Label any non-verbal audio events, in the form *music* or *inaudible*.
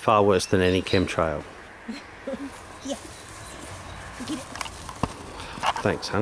far worse than any chemtrail. *laughs* Yeah. Thanks, hon.